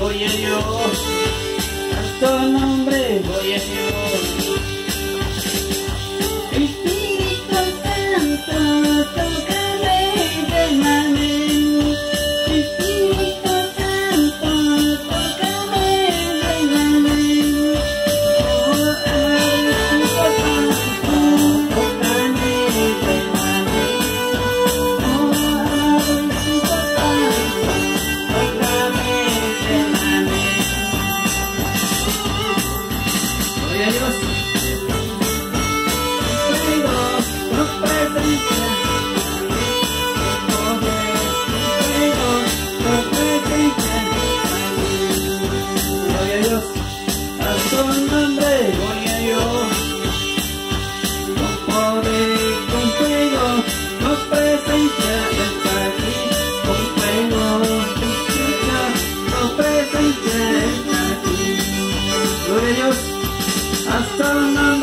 voy a yo, hasta el nombre voy a. compañeros. Amigos, no presencia. Amigos, no. Gloria a Dios, nombre, a Dios. No no. Está aquí no. Gloria a Dios. 朝の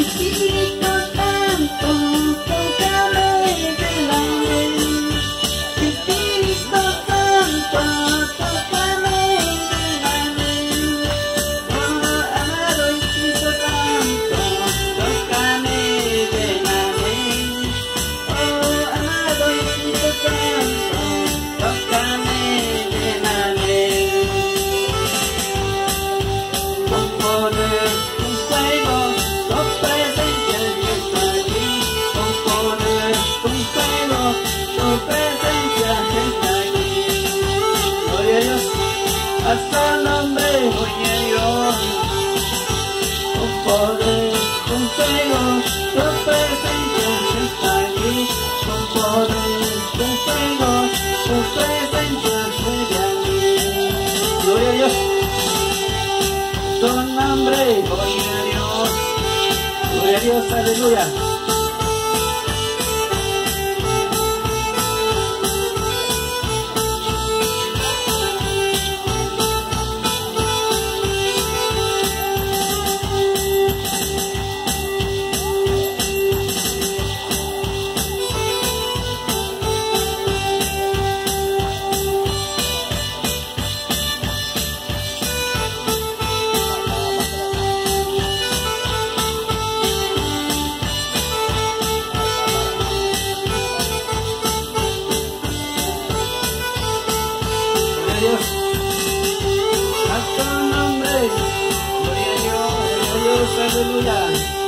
Thank you. fuego, los presentes está aquí, con poder de fuego, los presentes de aquí. Gloria a Dios, con hambre, gloria a Dios, gloria a Dios, aleluya. 阿门，阿门，阿，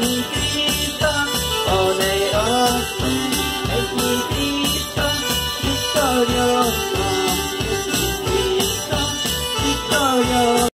Thank you.